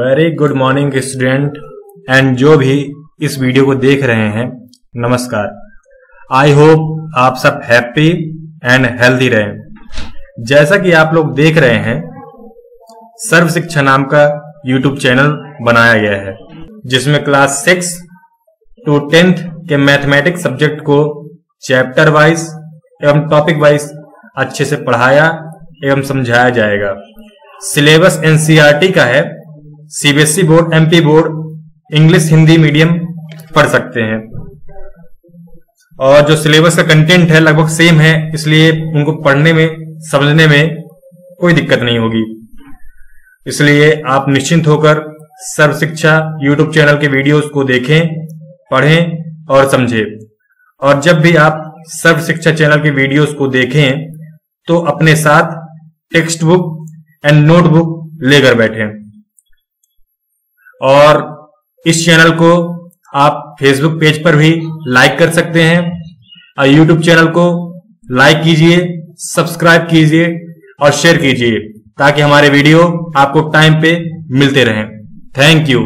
Very good morning student and जो भी इस वीडियो को देख रहे हैं, नमस्कार। आई होप आप सब हैप्पी एंड हेल्दी रहें। जैसा कि आप लोग देख रहे हैं, सर्व शिक्षा नाम का यूट्यूब चैनल बनाया गया है, जिसमें क्लास सिक्स टू टेंथ के मैथमेटिक्स सब्जेक्ट को चैप्टर वाइज एवं टॉपिक वाइज अच्छे से पढ़ाया एवं समझाया जाएगा। सिलेबस एनसीईआरटी का है CBSE board MP board English Hindi medium पढ़ सकते हैं। और जो सिलेबस का कंटेंट है लगभग सेम है, इसलिए उनको पढ़ने में, समझने में कोई दिक्कत नहीं होगी। इसलिए आप निश्चिंत होकर सर्व शिक्षा यूट्यूब चैनल के वीडियोस को देखें, पढ़ें और समझें। और जब भी आप सर्व शिक्षा चैनल के वीडियोस को देखें तो अपने साथ टेक्स्ट बुक एंड नोटबुक लेकर बैठें। और इस चैनल को आप फेसबुक पेज पर भी लाइक कर सकते हैं। और यूट्यूब चैनल को लाइक कीजिए सब्सक्राइब कीजिए और शेयर कीजिए, ताकि हमारे वीडियो आपको टाइम पे मिलते रहें। Thank you